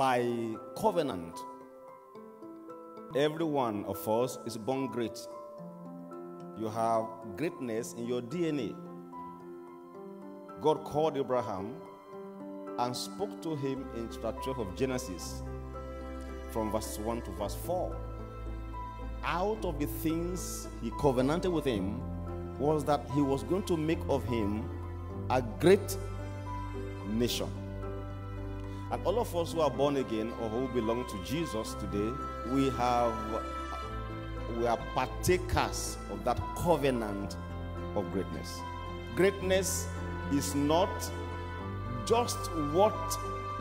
by covenant. Every one of us is born great. You have greatness in your DNA. God called Abraham and spoke to him in chapter 12 of Genesis, from verse 1 to verse 4. Out of the things he covenanted with him was that he was going to make of him a great nation. And all of us who are born again or who belong to Jesus today, we have we are partakers of that covenant of greatness. Greatness is not just what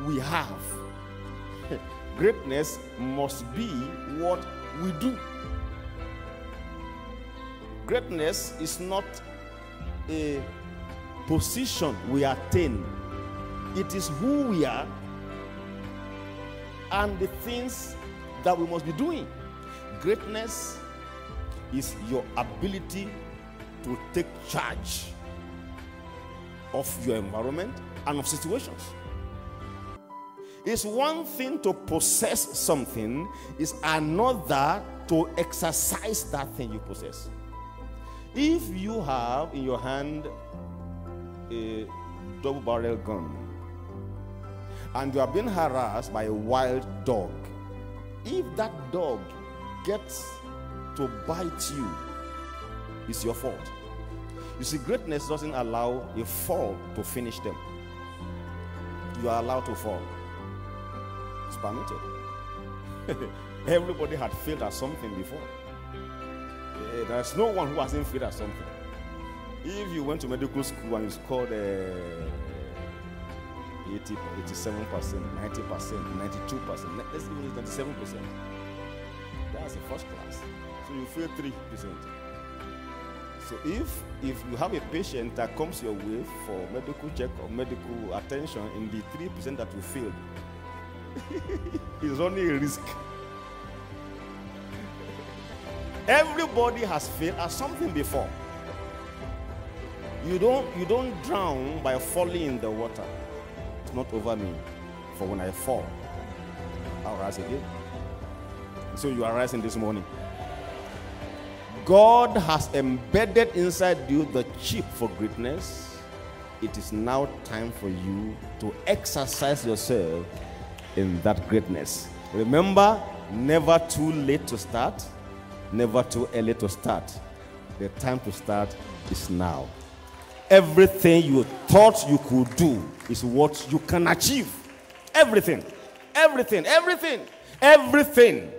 we have. greatness must be what we do. Greatness is not a position we attain, it is who we are and the things that we must be doing. Greatness is your ability to take charge of your environment and of situations. It's one thing to possess something, it's another to exercise that thing you possess. If you have in your hand a double barrel gun and you are being harassed by a wild dog, if that dog gets to bite you, it's your fault. You see, greatness doesn't allow a fall to finish them. You are allowed to fall. It's permitted. Everybody had failed at something before. Eh, There's no one who hasn't failed at something. If you went to medical school and you scored uh, 80, 87%, 90%, 92%, let's even use 97%. That's the first class. So you fail 3%. So if if you have a patient that comes your way for medical check or medical attention in the 3% that you failed, it's only a risk. Everybody has failed at something before. You don't you don't drown by falling in the water. Not over me. For when I fall, I'll rise again. So you are rising this morning. God has embedded inside you the chip for greatness. It is now time for you to exercise yourself in that greatness. Remember, never too late to start, never too early to start. The time to start is now. Everything you thought you could do is what you can achieve. Everything. Everything. Everything. Everything